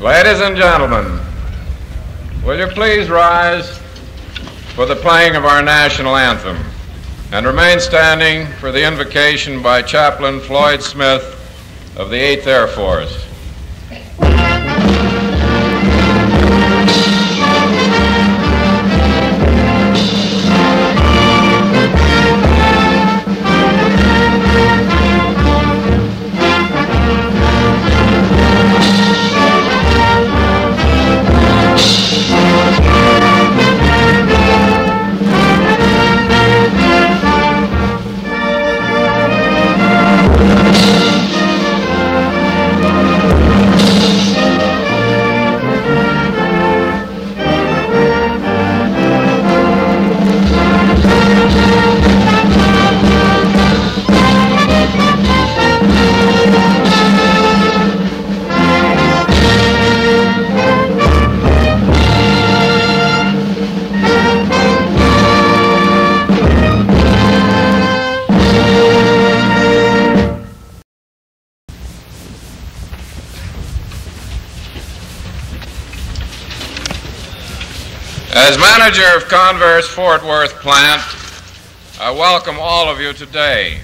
Ladies and gentlemen, will you please rise for the playing of our national anthem and remain standing for the invocation by Chaplain Floyd Smith of the 8th Air Force. Manager of Convair's Fort Worth plant, I welcome all of you today.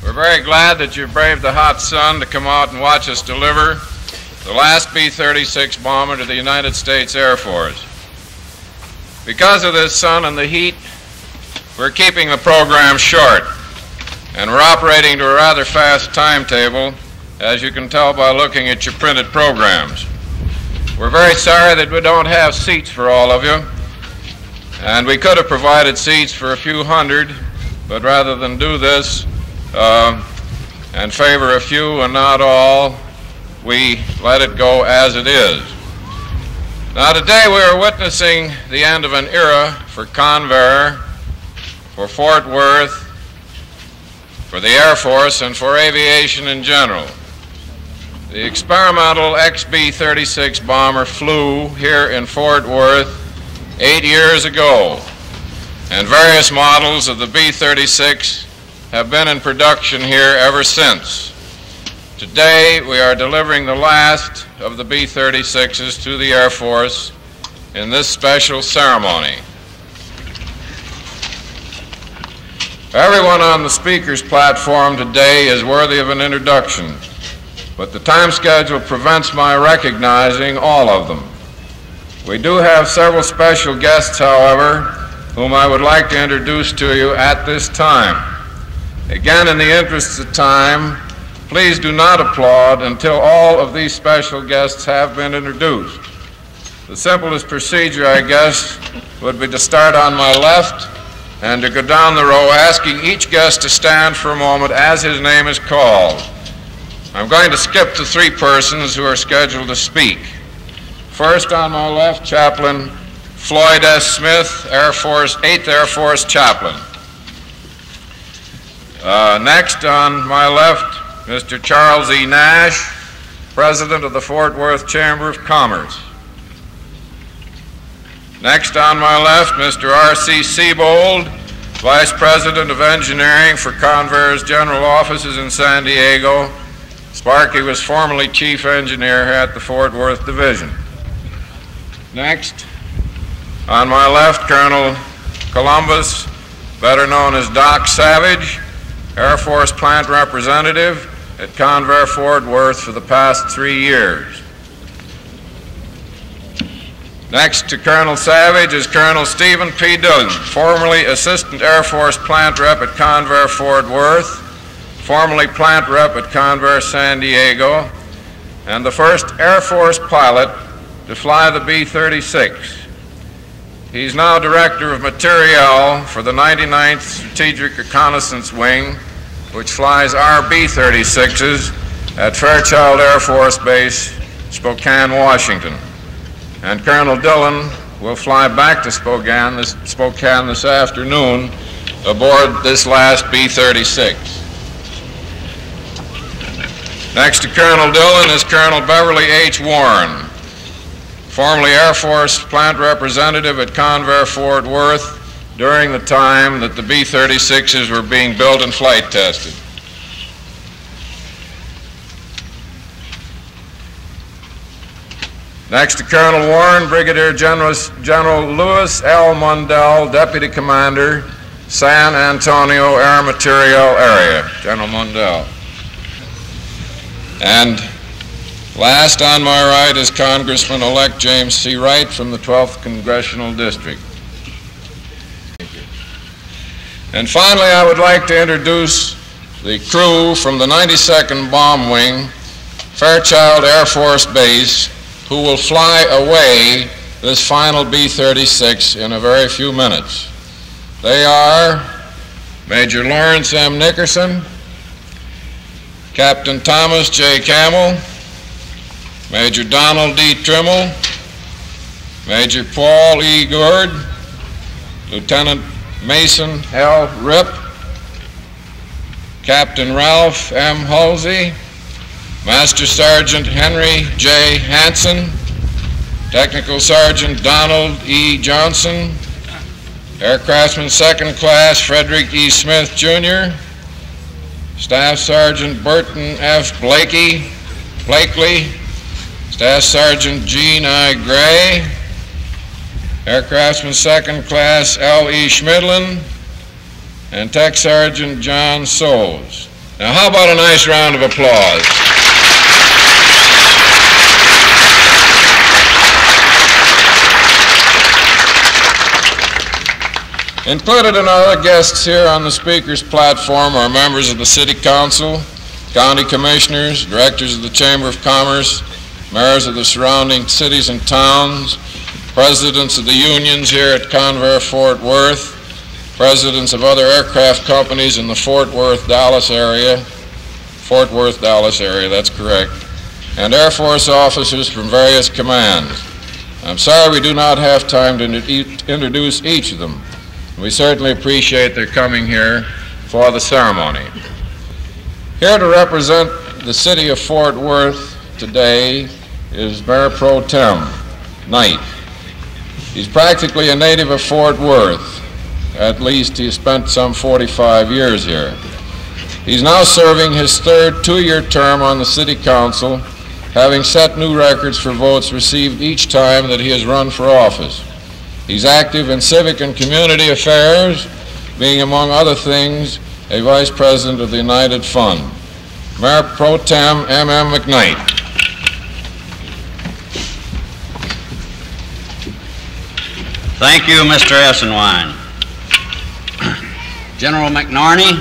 We're very glad that you braved the hot sun to come out and watch us deliver the last B 36 bomber to the United States Air Force. Because of this sun and the heat, we're keeping the program short, and we're operating to a rather fast timetable, as you can tell by looking at your printed programs. We're very sorry that we don't have seats for all of you. And we could have provided seats for a few hundred, but rather than do this uh, and favor a few and not all, we let it go as it is. Now, today we are witnessing the end of an era for Convair, for Fort Worth, for the Air Force, and for aviation in general. The experimental XB 36 bomber flew here in Fort Worth eight years ago, and various models of the B 36 have been in production here ever since. Today, we are delivering the last of the B 36s to the Air Force in this special ceremony. Everyone on the speaker's platform today is worthy of an introduction but the time schedule prevents my recognizing all of them. We do have several special guests, however, whom I would like to introduce to you at this time. Again, in the interests of time, please do not applaud until all of these special guests have been introduced. The simplest procedure, I guess, would be to start on my left and to go down the row asking each guest to stand for a moment as his name is called. I'm going to skip the three persons who are scheduled to speak. First on my left, Chaplain Floyd S. Smith, Air Force, 8th Air Force Chaplain. Uh, next on my left, Mr. Charles E. Nash, President of the Fort Worth Chamber of Commerce. Next on my left, Mr. R.C. Sebold, Vice President of Engineering for Convair's General Offices in San Diego Sparky was formerly chief engineer at the Fort Worth Division. Next, on my left, Colonel Columbus, better known as Doc Savage, Air Force plant representative at Convair Fort Worth for the past three years. Next to Colonel Savage is Colonel Stephen P. Dillon, formerly Assistant Air Force Plant Rep at Convair Fort Worth formerly plant rep at Convair San Diego, and the first Air Force pilot to fly the B 36. He's now Director of Materiel for the 99th Strategic Reconnaissance Wing, which flies our B 36s at Fairchild Air Force Base, Spokane, Washington. And Colonel Dillon will fly back to Spokane this, Spokane this afternoon aboard this last B 36. Next to Colonel Dillon is Colonel Beverly H. Warren, formerly Air Force plant representative at Convair Fort Worth during the time that the B 36s were being built and flight tested. Next to Colonel Warren, Brigadier General, General Louis L. Mundell, Deputy Commander, San Antonio Air Materiel Area. General Mundell. And last on my right is Congressman elect James C. Wright from the 12th Congressional District. And finally, I would like to introduce the crew from the 92nd Bomb Wing, Fairchild Air Force Base, who will fly away this final B 36 in a very few minutes. They are Major Lawrence M. Nickerson, Captain Thomas J. Camel, Major Donald D. Trimmel, Major Paul E. Gourd, Lieutenant Mason L. Rip, Captain Ralph M. Halsey, Master Sergeant Henry J. Hanson, Technical Sergeant Donald E. Johnson, Aircraftsman Second Class Frederick E. Smith, Jr., Staff Sergeant Burton F. Blakey, Blakely, Staff Sergeant Gene I. Gray, Aircraftsman Second Class L. E. Schmidlin, and Tech Sergeant John Souls. Now, how about a nice round of applause? Included in our guests here on the speaker's platform are members of the City Council, county commissioners, directors of the Chamber of Commerce, mayors of the surrounding cities and towns, presidents of the unions here at Convair Fort Worth, presidents of other aircraft companies in the Fort Worth, Dallas area, Fort Worth, Dallas area, that's correct, and Air Force officers from various commands. I'm sorry we do not have time to introduce each of them. We certainly appreciate their coming here for the ceremony. Here to represent the city of Fort Worth today is Mayor Pro Tem Knight. He's practically a native of Fort Worth. At least he spent some 45 years here. He's now serving his third two-year term on the city council, having set new records for votes received each time that he has run for office. He's active in civic and community affairs, being, among other things, a vice president of the United Fund. Mayor Pro Tem M.M. McKnight. Thank you, Mr. Esenwein. General McNarney,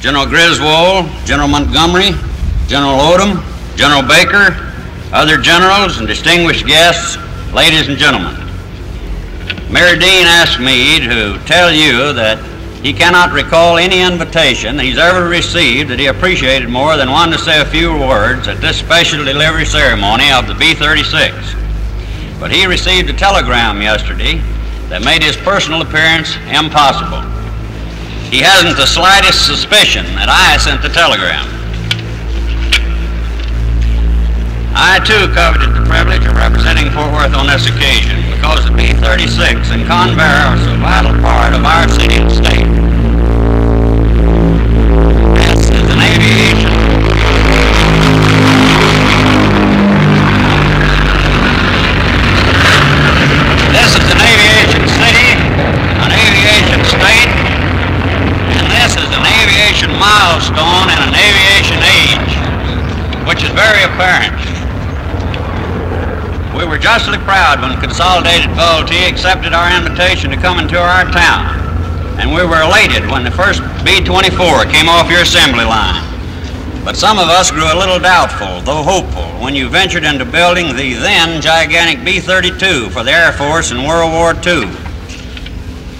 General Griswold, General Montgomery, General Odom, General Baker, other generals and distinguished guests, ladies and gentlemen. Mayor Deen asked me to tell you that he cannot recall any invitation he's ever received that he appreciated more than one to say a few words at this special delivery ceremony of the B 36. But he received a telegram yesterday that made his personal appearance impossible. He hasn't the slightest suspicion that I sent the telegram. I too coveted the privilege of representing Fort Worth on this occasion because the B-36 and Convair are so vital part of our city and state. Justly proud when Consolidated Vultee accepted our invitation to come into our town. And we were elated when the first B-24 came off your assembly line. But some of us grew a little doubtful, though hopeful, when you ventured into building the then gigantic B-32 for the Air Force in World War II.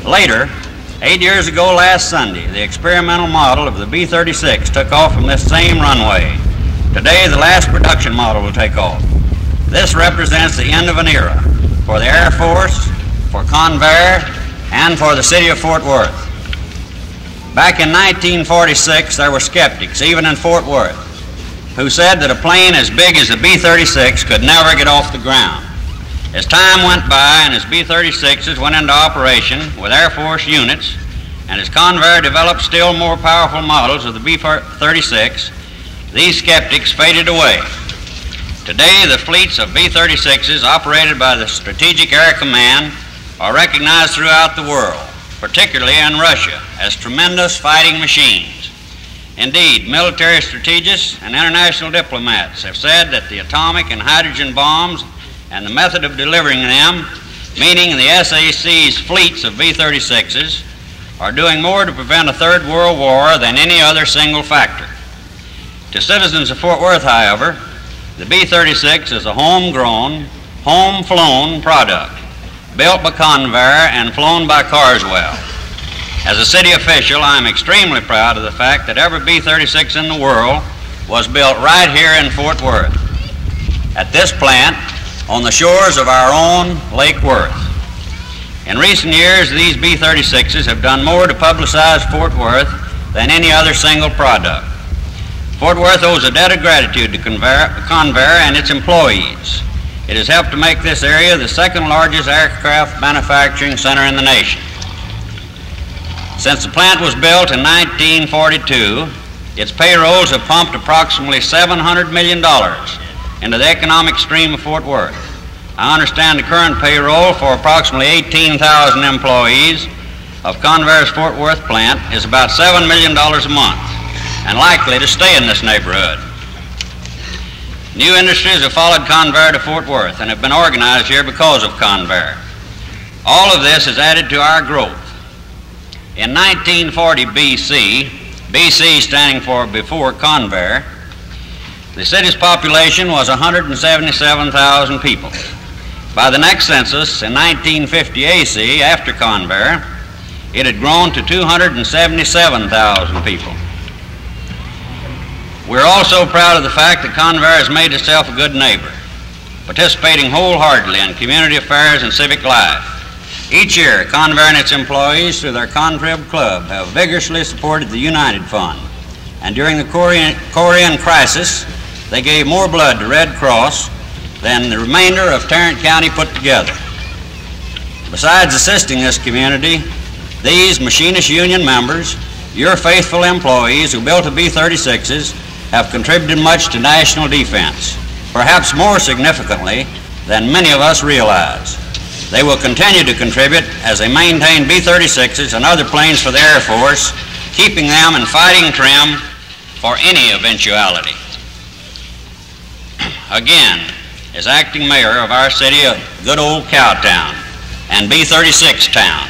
Later, eight years ago last Sunday, the experimental model of the B-36 took off from this same runway. Today, the last production model will take off. This represents the end of an era for the Air Force, for Convair, and for the city of Fort Worth. Back in 1946, there were skeptics, even in Fort Worth, who said that a plane as big as a B 36 could never get off the ground. As time went by and as B 36s went into operation with Air Force units, and as Convair developed still more powerful models of the B 36, these skeptics faded away. Today, the fleets of B 36s operated by the Strategic Air Command are recognized throughout the world, particularly in Russia, as tremendous fighting machines. Indeed, military strategists and international diplomats have said that the atomic and hydrogen bombs and the method of delivering them, meaning the SAC's fleets of B 36s, are doing more to prevent a third world war than any other single factor. To citizens of Fort Worth, however, the B 36 is a homegrown, home flown product built by Convair and flown by Carswell. As a city official, I am extremely proud of the fact that every B 36 in the world was built right here in Fort Worth, at this plant on the shores of our own Lake Worth. In recent years, these B 36s have done more to publicize Fort Worth than any other single product. Fort Worth owes a debt of gratitude to Convair and its employees. It has helped to make this area the second largest aircraft manufacturing center in the nation. Since the plant was built in 1942, its payrolls have pumped approximately $700 million into the economic stream of Fort Worth. I understand the current payroll for approximately 18,000 employees of Convair's Fort Worth plant is about $7 million a month and likely to stay in this neighborhood. New industries have followed Convair to Fort Worth and have been organized here because of Convair. All of this has added to our growth. In 1940 BC, BC standing for before Convair, the city's population was 177,000 people. By the next census in 1950 AC, after Convair, it had grown to 277,000 people. We're also proud of the fact that Convair has made itself a good neighbor, participating wholeheartedly in community affairs and civic life. Each year, Convair and its employees, through their Contrib Club, have vigorously supported the United Fund. And during the Korean, Korean crisis, they gave more blood to Red Cross than the remainder of Tarrant County put together. Besides assisting this community, these Machinist Union members, your faithful employees who built the B 36s, have contributed much to national defense, perhaps more significantly than many of us realize. They will continue to contribute as they maintain B 36s and other planes for the Air Force, keeping them in fighting trim for any eventuality. Again, as acting mayor of our city of good old Cowtown and B 36 town,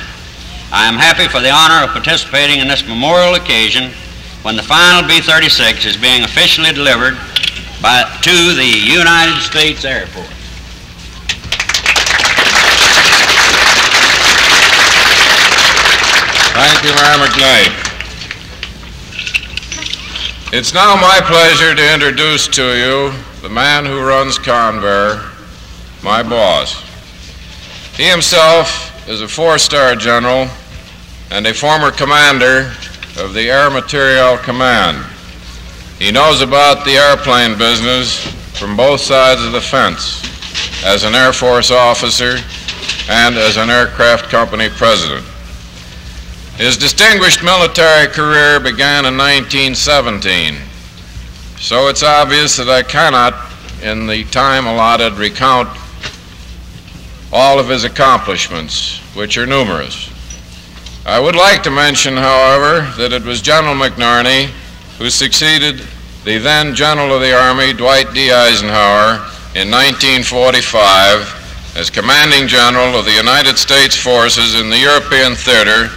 I am happy for the honor of participating in this memorial occasion when the final B 36 is being officially delivered by, to the United States Air Force. Thank you, Mayor McKnight. It's now my pleasure to introduce to you the man who runs Convair, my boss. He himself is a four star general and a former commander of the Air Materiel Command. He knows about the airplane business from both sides of the fence as an Air Force officer and as an aircraft company president. His distinguished military career began in 1917, so it's obvious that I cannot, in the time allotted, recount all of his accomplishments, which are numerous. I would like to mention, however, that it was General McNarney who succeeded the then General of the Army, Dwight D. Eisenhower, in 1945 as Commanding General of the United States Forces in the European Theater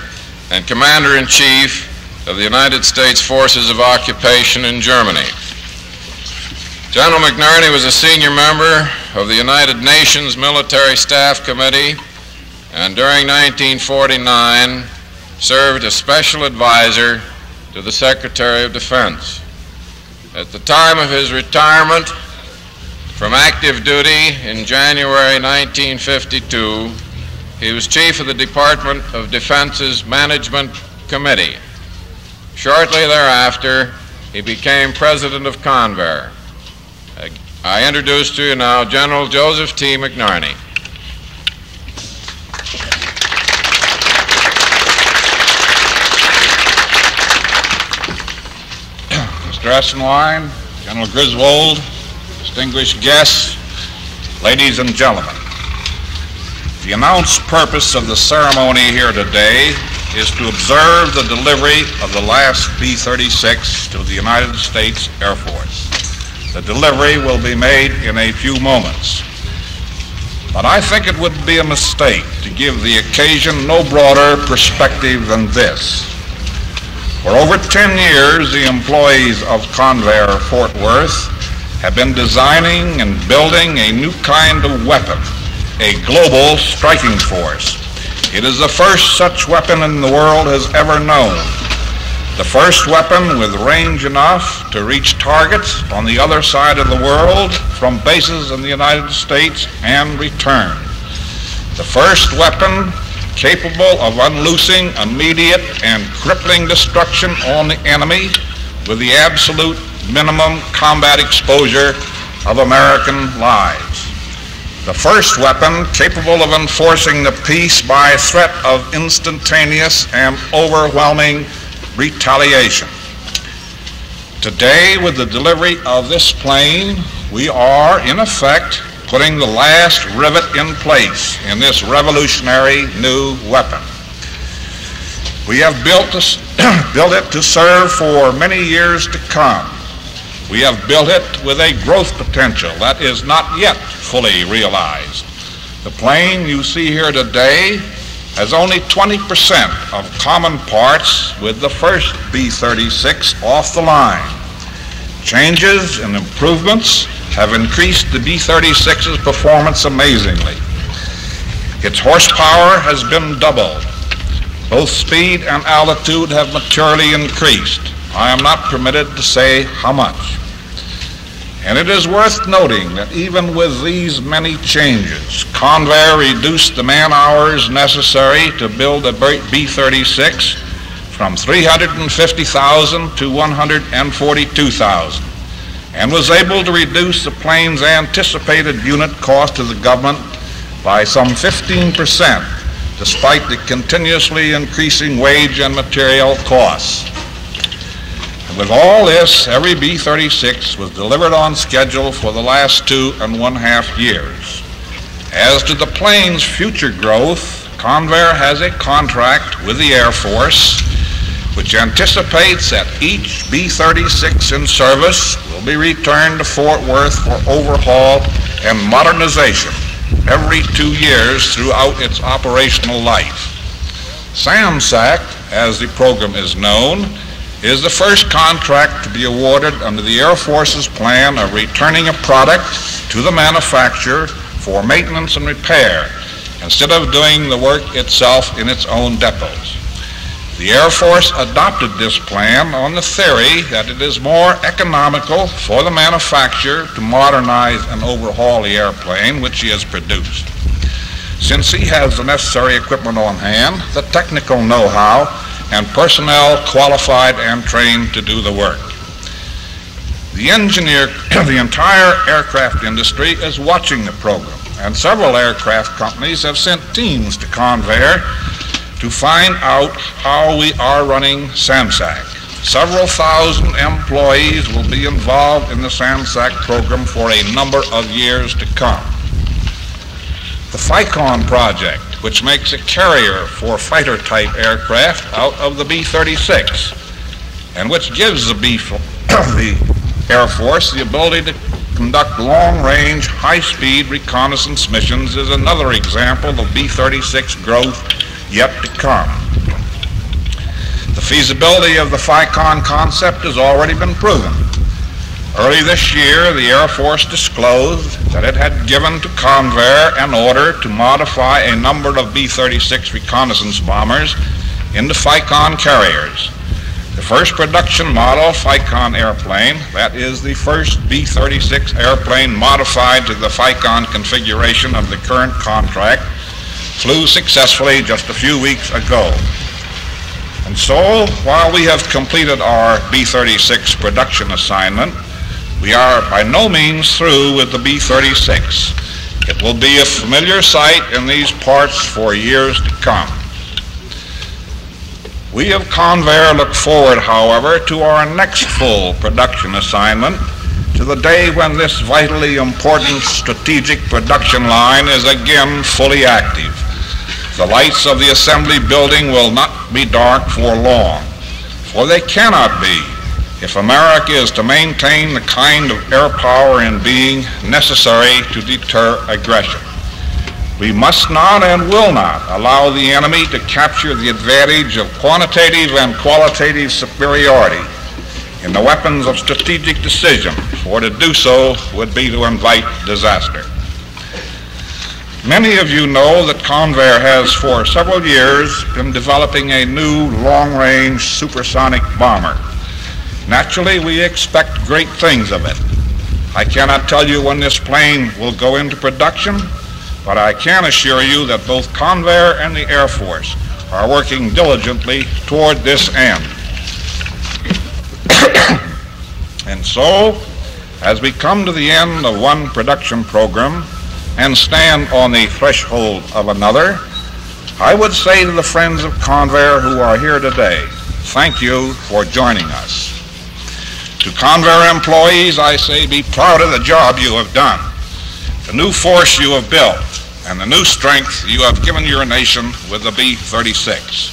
and Commander in Chief of the United States Forces of Occupation in Germany. General McNarney was a senior member of the United Nations Military Staff Committee and during 1949 served as special advisor to the Secretary of Defense. At the time of his retirement from active duty in January 1952, he was chief of the Department of Defense's Management Committee. Shortly thereafter, he became president of Convair. I introduce to you now General Joseph T. McNarney. Mr. Esenwein, General Griswold, distinguished guests, ladies and gentlemen. The announced purpose of the ceremony here today is to observe the delivery of the last B 36 to the United States Air Force. The delivery will be made in a few moments. But I think it would be a mistake to give the occasion no broader perspective than this. For over 10 years, the employees of Convair Fort Worth have been designing and building a new kind of weapon, a global striking force. It is the first such weapon in the world has ever known. The first weapon with range enough to reach targets on the other side of the world from bases in the United States and return. The first weapon capable of unloosing immediate and crippling destruction on the enemy with the absolute minimum combat exposure of American lives. The first weapon capable of enforcing the peace by threat of instantaneous and overwhelming retaliation. Today, with the delivery of this plane, we are, in effect, putting the last rivet in place in this revolutionary new weapon. We have built, this, built it to serve for many years to come. We have built it with a growth potential that is not yet fully realized. The plane you see here today has only 20% of common parts with the first B-36 off the line. Changes and improvements have increased the B-36's performance amazingly. Its horsepower has been doubled. Both speed and altitude have materially increased. I am not permitted to say how much. And it is worth noting that even with these many changes, Convair reduced the man hours necessary to build a B-36 from 350,000 to 142,000 and was able to reduce the plane's anticipated unit cost to the government by some 15 percent despite the continuously increasing wage and material costs. With all this, every B 36 was delivered on schedule for the last two and one half years. As to the plane's future growth, Convair has a contract with the Air Force which anticipates that each B 36 in service will be returned to Fort Worth for overhaul and modernization every two years throughout its operational life. SAMSAC, as the program is known, is the first contract to be awarded under the Air Force's plan of returning a product to the manufacturer for maintenance and repair instead of doing the work itself in its own depots. The Air Force adopted this plan on the theory that it is more economical for the manufacturer to modernize and overhaul the airplane which he has produced. Since he has the necessary equipment on hand, the technical know-how, and personnel qualified and trained to do the work. The engineer, the entire aircraft industry is watching the program, and several aircraft companies have sent teams to Convair to find out how we are running SAMSAC. Several thousand employees will be involved in the SAMSAC program for a number of years to come. The FICON project which makes a carrier for fighter type aircraft out of the B 36, and which gives the, B, the Air Force the ability to conduct long range, high speed reconnaissance missions, is another example of B 36 growth yet to come. The feasibility of the FICON concept has already been proven. Early this year, the Air Force disclosed that it had given to Convair an order to modify a number of B-36 reconnaissance bombers into FICON carriers. The first production model FICON airplane, that is the first B-36 airplane modified to the FICON configuration of the current contract, flew successfully just a few weeks ago. And so, while we have completed our B-36 production assignment, we are by no means through with the B-36. It will be a familiar sight in these parts for years to come. We of Convair look forward, however, to our next full production assignment, to the day when this vitally important strategic production line is again fully active. The lights of the assembly building will not be dark for long, for they cannot be if America is to maintain the kind of air power in being necessary to deter aggression. We must not and will not allow the enemy to capture the advantage of quantitative and qualitative superiority in the weapons of strategic decision, for to do so would be to invite disaster. Many of you know that Convair has for several years been developing a new long-range supersonic bomber. Naturally, we expect great things of it. I cannot tell you when this plane will go into production, but I can assure you that both Convair and the Air Force are working diligently toward this end. and so, as we come to the end of one production program and stand on the threshold of another, I would say to the friends of Convair who are here today, thank you for joining us. To Convair employees, I say be proud of the job you have done, the new force you have built, and the new strength you have given your nation with the B-36.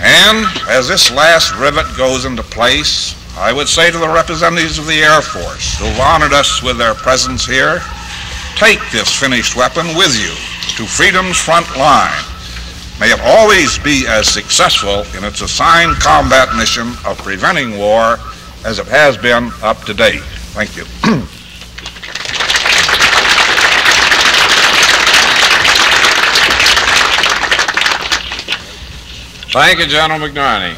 And as this last rivet goes into place, I would say to the representatives of the Air Force who have honored us with their presence here, take this finished weapon with you to freedom's front line. May it always be as successful in its assigned combat mission of preventing war as it has been up to date. Thank you. Thank you, General McNarney.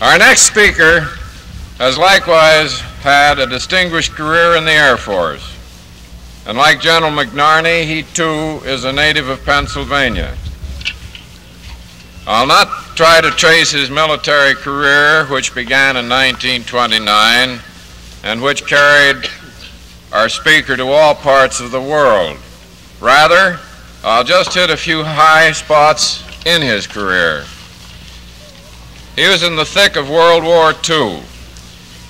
Our next speaker has likewise had a distinguished career in the Air Force. And like General McNarney, he too is a native of Pennsylvania. I'll not try to trace his military career, which began in 1929 and which carried our speaker to all parts of the world. Rather, I'll just hit a few high spots in his career. He was in the thick of World War II.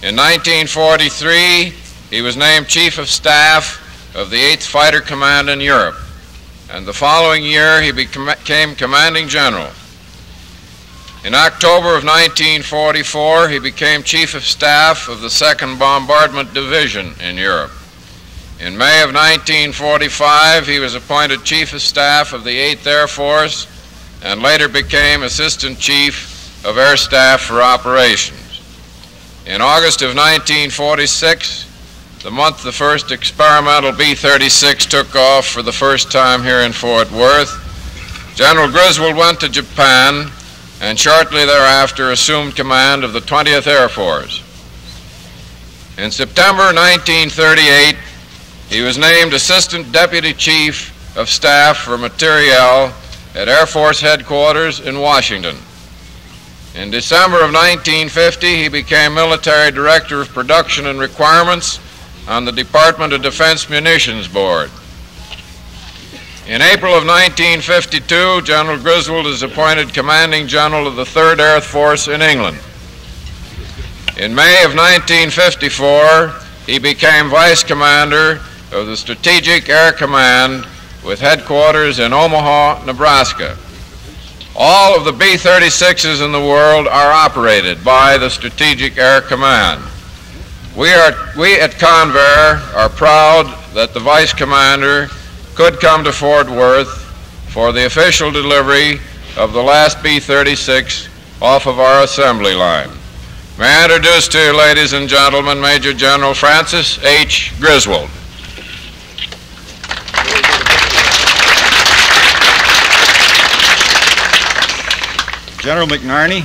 In 1943, he was named Chief of Staff of the 8th Fighter Command in Europe, and the following year he became Commanding General. In October of 1944, he became Chief of Staff of the 2nd Bombardment Division in Europe. In May of 1945, he was appointed Chief of Staff of the 8th Air Force and later became Assistant Chief of Air Staff for Operations. In August of 1946, the month the first experimental B-36 took off for the first time here in Fort Worth, General Griswold went to Japan and shortly thereafter assumed command of the 20th Air Force. In September 1938, he was named Assistant Deputy Chief of Staff for Materiel at Air Force Headquarters in Washington. In December of 1950, he became Military Director of Production and Requirements on the Department of Defense Munitions Board. In April of 1952, General Griswold is appointed Commanding General of the 3rd Air Force in England. In May of 1954, he became Vice Commander of the Strategic Air Command with headquarters in Omaha, Nebraska. All of the B 36s in the world are operated by the Strategic Air Command. We, are, we at Convair are proud that the Vice Commander could come to Fort Worth for the official delivery of the last B 36 off of our assembly line. May I introduce to you, ladies and gentlemen, Major General Francis H. Griswold. General McNarney,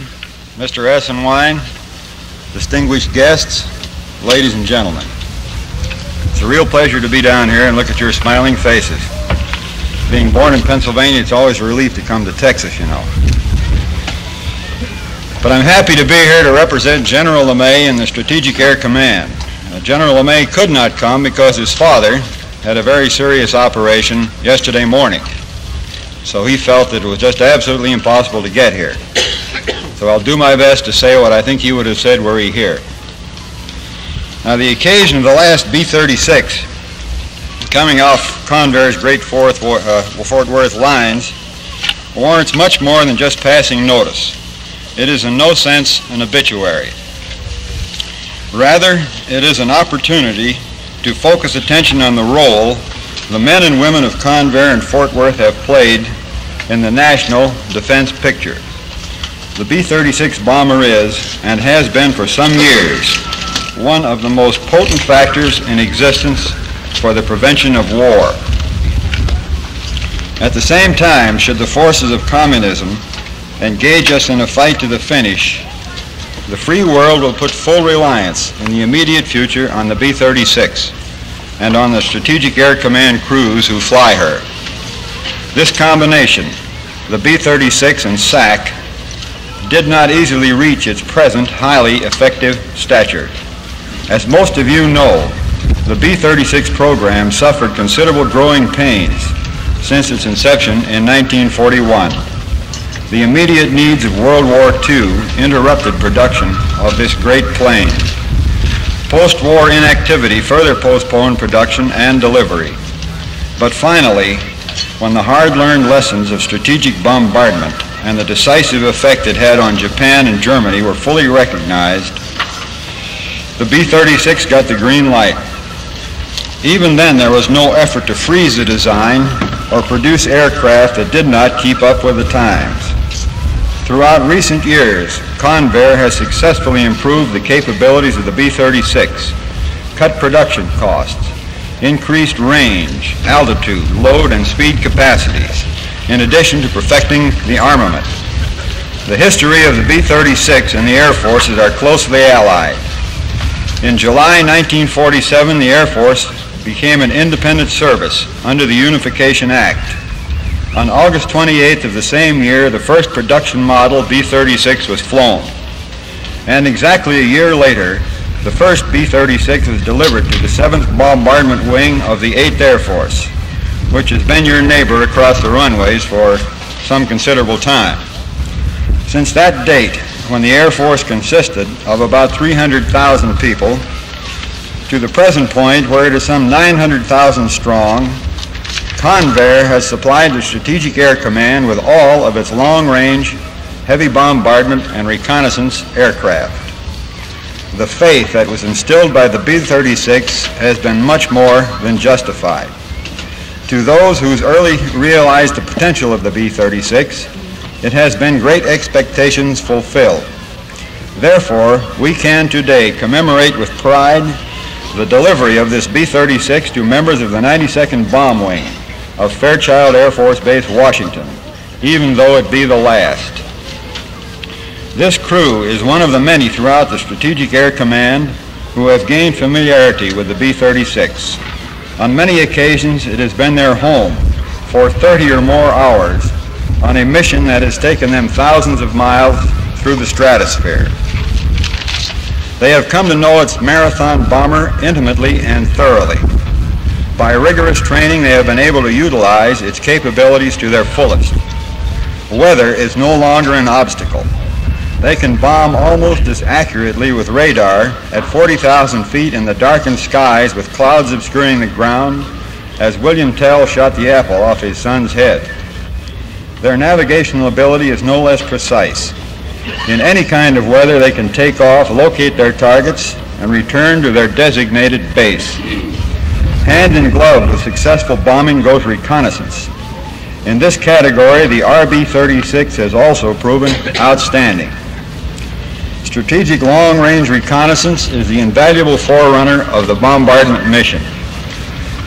Mr. Esenwein, distinguished guests, ladies and gentlemen. It's a real pleasure to be down here and look at your smiling faces. Being born in Pennsylvania, it's always a relief to come to Texas, you know. But I'm happy to be here to represent General LeMay in the Strategic Air Command. Uh, General LeMay could not come because his father had a very serious operation yesterday morning so he felt that it was just absolutely impossible to get here. So I'll do my best to say what I think he would have said were he here. Now, the occasion of the last B-36 coming off Convair's Great Fort, uh, Fort Worth lines warrants much more than just passing notice. It is in no sense an obituary. Rather, it is an opportunity to focus attention on the role the men and women of Convair and Fort Worth have played in the national defense picture. The B-36 bomber is, and has been for some years, one of the most potent factors in existence for the prevention of war. At the same time, should the forces of communism engage us in a fight to the finish, the free world will put full reliance in the immediate future on the B-36 and on the Strategic Air Command crews who fly her. This combination, the B-36 and SAC, did not easily reach its present highly effective stature. As most of you know, the B-36 program suffered considerable growing pains since its inception in 1941. The immediate needs of World War II interrupted production of this great plane. Post-war inactivity further postponed production and delivery. But finally, when the hard-learned lessons of strategic bombardment and the decisive effect it had on Japan and Germany were fully recognized, the B-36 got the green light. Even then, there was no effort to freeze the design or produce aircraft that did not keep up with the times. Throughout recent years, Convair has successfully improved the capabilities of the B-36, cut production costs, increased range, altitude, load, and speed capacities, in addition to perfecting the armament. The history of the B-36 and the Air Forces are closely allied. In July 1947, the Air Force became an independent service under the Unification Act. On August 28th of the same year, the first production model B-36 was flown. And exactly a year later, the first B-36 was delivered to the 7th Bombardment Wing of the 8th Air Force, which has been your neighbor across the runways for some considerable time. Since that date, when the Air Force consisted of about 300,000 people, to the present point where it is some 900,000 strong, Convair has supplied the Strategic Air Command with all of its long-range, heavy bombardment and reconnaissance aircraft. The faith that was instilled by the B-36 has been much more than justified. To those whose early realized the potential of the B-36, it has been great expectations fulfilled. Therefore, we can today commemorate with pride the delivery of this B-36 to members of the 92nd Bomb Wing, of Fairchild Air Force Base, Washington, even though it be the last. This crew is one of the many throughout the Strategic Air Command who have gained familiarity with the B-36. On many occasions, it has been their home for 30 or more hours on a mission that has taken them thousands of miles through the stratosphere. They have come to know its marathon bomber intimately and thoroughly. By rigorous training, they have been able to utilize its capabilities to their fullest. Weather is no longer an obstacle. They can bomb almost as accurately with radar at 40,000 feet in the darkened skies with clouds obscuring the ground as William Tell shot the apple off his son's head. Their navigational ability is no less precise. In any kind of weather, they can take off, locate their targets, and return to their designated base. Hand in glove with successful bombing goes reconnaissance. In this category, the RB-36 has also proven outstanding. Strategic long-range reconnaissance is the invaluable forerunner of the bombardment mission.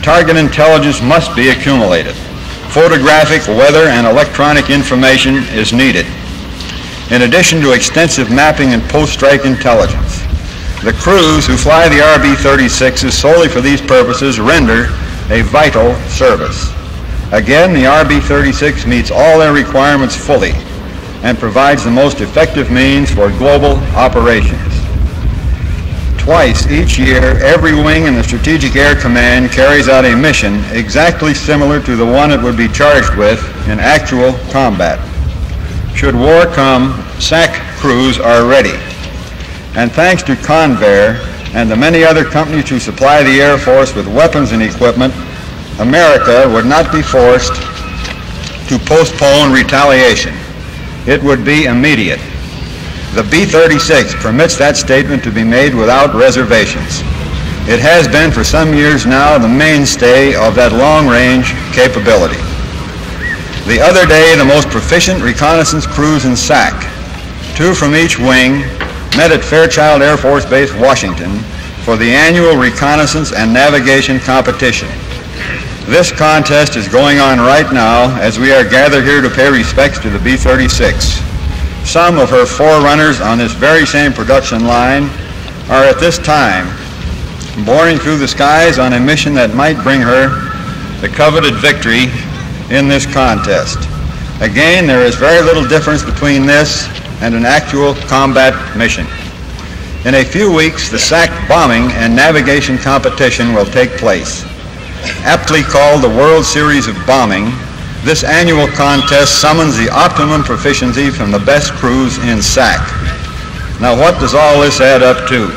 Target intelligence must be accumulated. Photographic, weather, and electronic information is needed. In addition to extensive mapping and post-strike intelligence, the crews who fly the RB-36s solely for these purposes render a vital service. Again, the RB-36 meets all their requirements fully and provides the most effective means for global operations. Twice each year, every wing in the Strategic Air Command carries out a mission exactly similar to the one it would be charged with in actual combat. Should war come, SAC crews are ready and thanks to Convair, and the many other companies who supply the Air Force with weapons and equipment, America would not be forced to postpone retaliation. It would be immediate. The B-36 permits that statement to be made without reservations. It has been for some years now the mainstay of that long-range capability. The other day, the most proficient reconnaissance crews in SAC, two from each wing, met at Fairchild Air Force Base, Washington, for the annual reconnaissance and navigation competition. This contest is going on right now as we are gathered here to pay respects to the B-36. Some of her forerunners on this very same production line are at this time boring through the skies on a mission that might bring her the coveted victory in this contest. Again, there is very little difference between this and an actual combat mission. In a few weeks, the SAC bombing and navigation competition will take place. Aptly called the World Series of Bombing, this annual contest summons the optimum proficiency from the best crews in SAC. Now, what does all this add up to?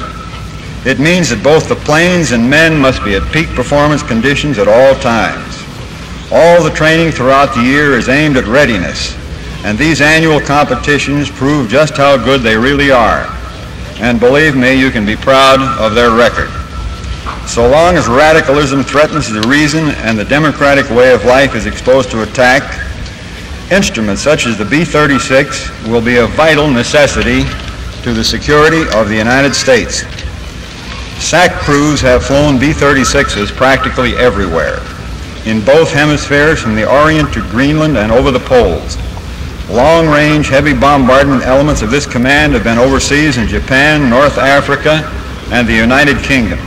It means that both the planes and men must be at peak performance conditions at all times. All the training throughout the year is aimed at readiness, and these annual competitions prove just how good they really are. And believe me, you can be proud of their record. So long as radicalism threatens the reason and the democratic way of life is exposed to attack, instruments such as the B-36 will be a vital necessity to the security of the United States. SAC crews have flown B-36s practically everywhere, in both hemispheres from the Orient to Greenland and over the poles. Long-range heavy bombardment elements of this command have been overseas in Japan, North Africa, and the United Kingdom.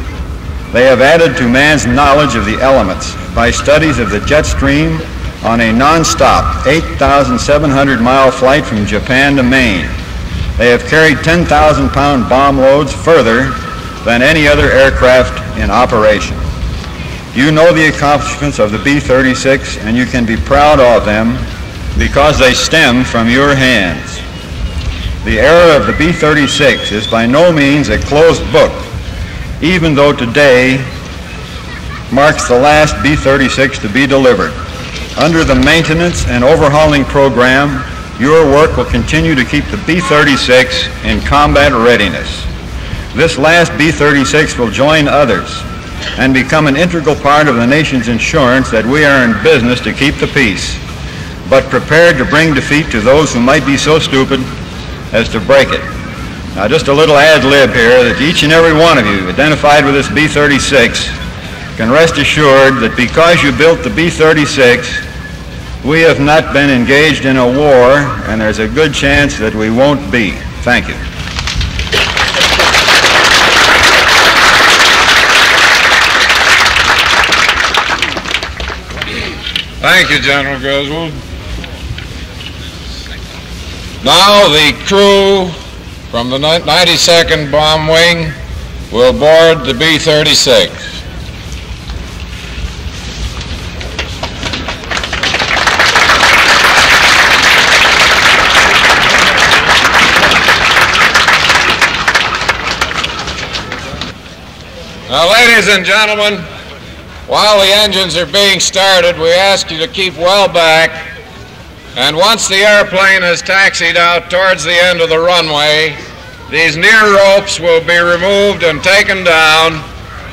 They have added to man's knowledge of the elements by studies of the jet stream on a non-stop 8,700 mile flight from Japan to Maine. They have carried 10,000 pound bomb loads further than any other aircraft in operation. You know the accomplishments of the B-36 and you can be proud of them because they stem from your hands. The era of the B-36 is by no means a closed book, even though today marks the last B-36 to be delivered. Under the maintenance and overhauling program, your work will continue to keep the B-36 in combat readiness. This last B-36 will join others and become an integral part of the nation's insurance that we are in business to keep the peace, but prepared to bring defeat to those who might be so stupid as to break it. Now, just a little ad lib here that each and every one of you identified with this B-36 can rest assured that because you built the B-36, we have not been engaged in a war, and there's a good chance that we won't be. Thank you. Thank you, General Griswold. Now the crew from the 92nd Bomb Wing will board the B-36. Now, ladies and gentlemen, while the engines are being started, we ask you to keep well back. And once the airplane has taxied out towards the end of the runway, these near ropes will be removed and taken down,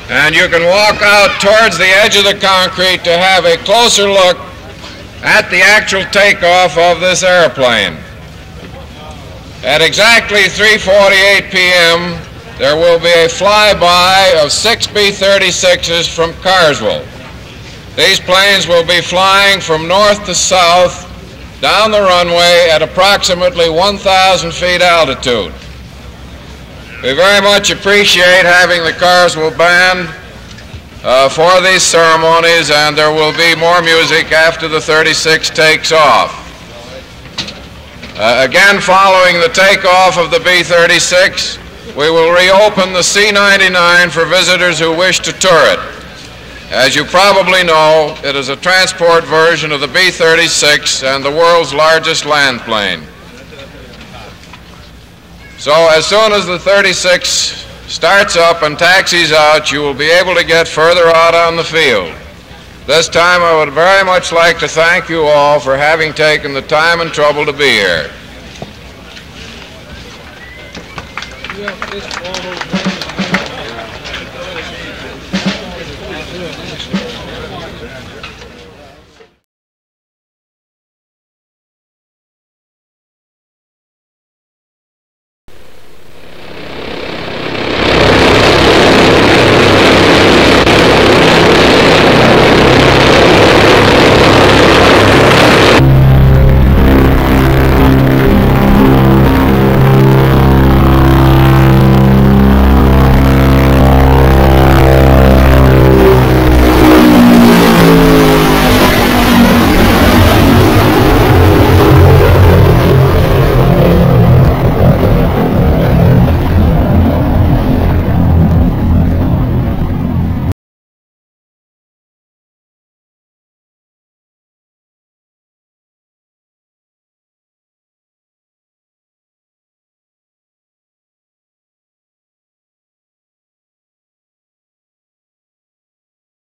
and you can walk out towards the edge of the concrete to have a closer look at the actual takeoff of this airplane. At exactly 3:48 p.m., there will be a flyby of six B-36s from Carswell. These planes will be flying from north to south down the runway at approximately 1,000 feet altitude. We very much appreciate having the Carswell Band uh, for these ceremonies, and there will be more music after the 36 takes off. Uh, again, following the takeoff of the B-36, we will reopen the C-99 for visitors who wish to tour it. As you probably know, it is a transport version of the B-36 and the world's largest land plane. So as soon as the 36 starts up and taxis out, you will be able to get further out on the field. This time I would very much like to thank you all for having taken the time and trouble to be here.